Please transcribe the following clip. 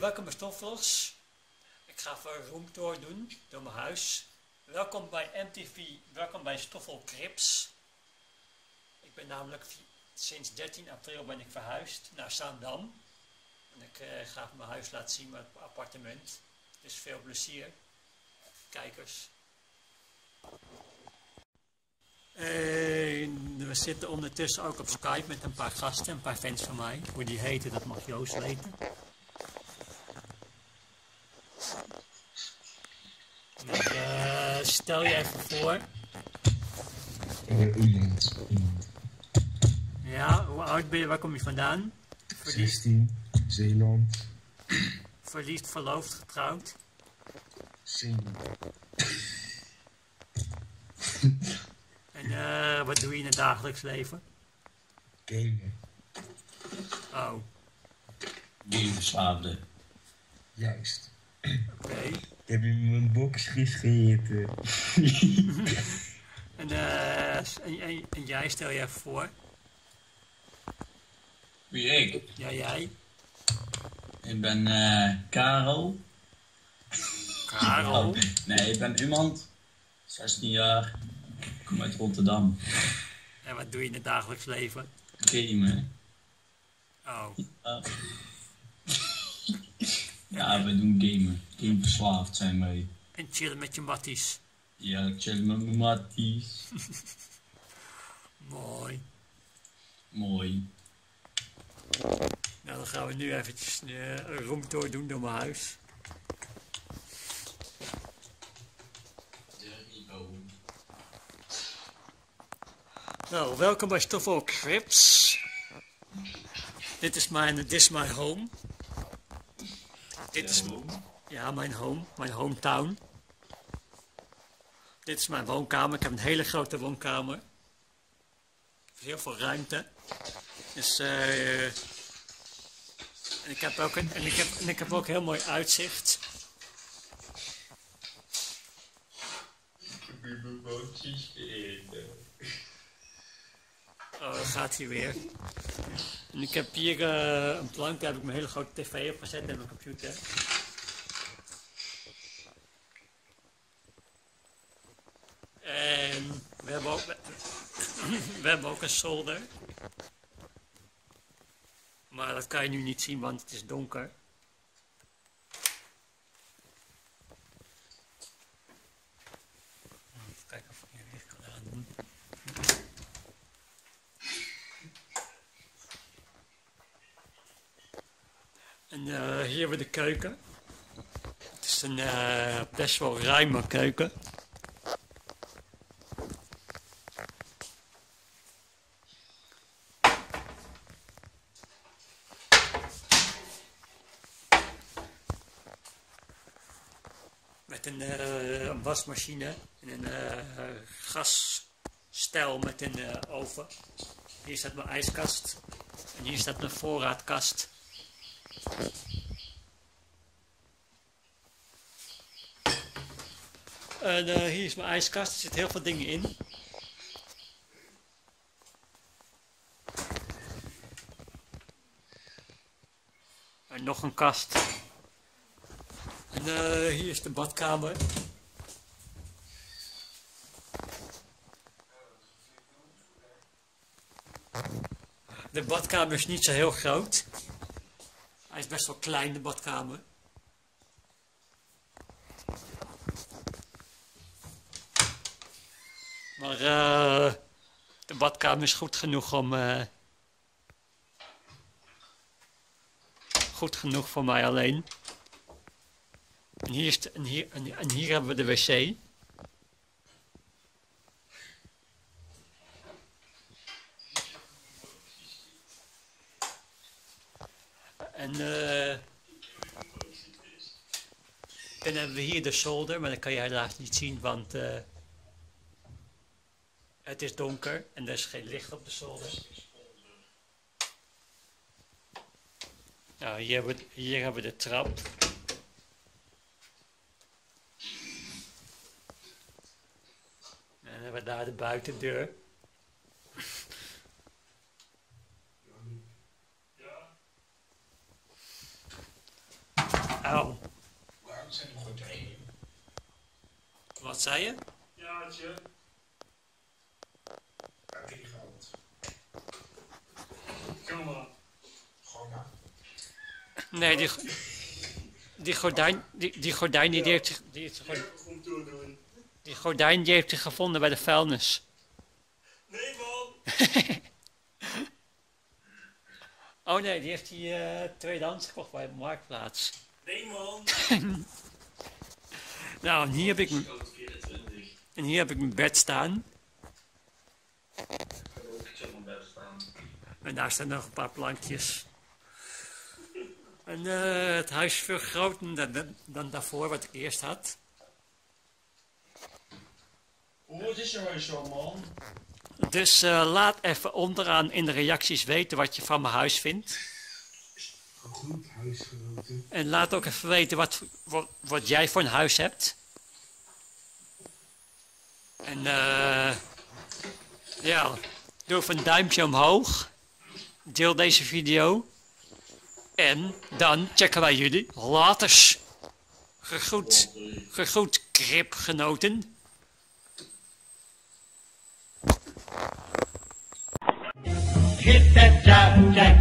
Welkom bij Stoffels. Ik ga even een roomtour doen door mijn huis. Welkom bij MTV, welkom bij Stoffel Crips. Ik ben namelijk sinds 13 april ben ik verhuisd naar Zaandam. En ik eh, ga mijn huis laten zien, mijn appartement. Dus veel plezier, kijkers. En we zitten ondertussen ook op Skype met een paar gasten, een paar fans van mij. Hoe die heten, dat mag Joost weten. Maar, eh, stel je even voor. Uh. Ja, hoe oud ben je? Waar kom je vandaan? Verliefd, 16. Zeeland. verliefd verloofd, getrouwd. Single. En eh, wat doe je in het dagelijks leven? Gamen. Oh, Gameverslaafde. Juist. Oké. Heb je mijn box gegeten? En, eh, en, en, en jij, stel je even voor. Wie ik? Ja, jij. Ik ben eh Karel. Karel. Oh, nee, ik ben iemand. 16 jaar. Ik kom uit Rotterdam. En wat doe je in het dagelijks leven? Gamen. Oh. Ja, we doen gamen. Gameverslaafd zijn wij. en chillen met je matties. Ja, ik chill met mijn matties. Mooi. Mooi. Nou, dan gaan we nu eventjes eh, een roomtour doen door mijn huis. Nou, welkom bij Stoffel Crips. Dit is mijn, dit is mijn home. Dit is, ja, mijn home, mijn hometown. Dit is mijn woonkamer. Ik heb een hele grote woonkamer. Heel veel ruimte. Dus, eh. en ik heb ook een, en ik heb, en ik heb ook heel mooi uitzicht. Ik heb mijn bootjes gegeten. Oh, daar gaat hij weer. Ik heb hier eh, een plank, daar heb ik mijn hele grote tv op gezet en mijn computer. En we hebben ook, we hebben ook een zolder. Maar dat kan je nu niet zien, want het is donker. Even kijken of ik hier licht kan aandoen. En eh, hier we de keuken. Het is een eh, best wel ruime keuken. Met een, eh, wasmachine en een gasstel met een oven. Hier staat mijn ijskast. En hier staat mijn voorraadkast. En eh, hier is mijn ijskast, er zitten heel veel dingen in. En nog een kast. En eh, hier is de badkamer. De badkamer is niet zo heel groot. Hij is best wel klein, de badkamer. Maar eh, de badkamer is goed genoeg om. eh, goed genoeg voor mij alleen. En hier, is en hier, en hier hebben we de wc. En eh dan hebben we hier de zolder, maar dat kan je helaas niet zien, want eh, het is donker en er is geen licht op de zolder. Nou, hier hebben we, hier hebben we de trap. En dan hebben we daar de buitendeur. Nou, Waarom zijn er gordijnen? wat zei je? Jaatje. Heb je geld? Kom maar. Gewoon na. Nee, die, die gordijn, die, die gordijn die, die heeft, zich- die, heeft zich- doordoen. die gordijn die heeft hij gevonden bij de vuilnis. Nee man. Oh nee, die heeft hij eh tweedehands gekocht bij de marktplaats. Nee man. Nou, en hier heb ik, m- Code 24. en hier heb ik mijn bed staan. Mijn. En daar staan nog een paar plankjes. En eh, het huis is veel groter dan, dan, daarvoor, wat ik eerst had. Hoe is je huis zo man? Dus eh, laat even onderaan in de reacties weten wat je van mijn huis vindt. Goed huisgenoten. En laat ook even weten wat, wat, wat jij voor een huis hebt. En eh ja, doe even een duimpje omhoog. Deel deze video. En dan checken wij jullie later. Gegroet, gegroet kripgenoten. Hit that jack,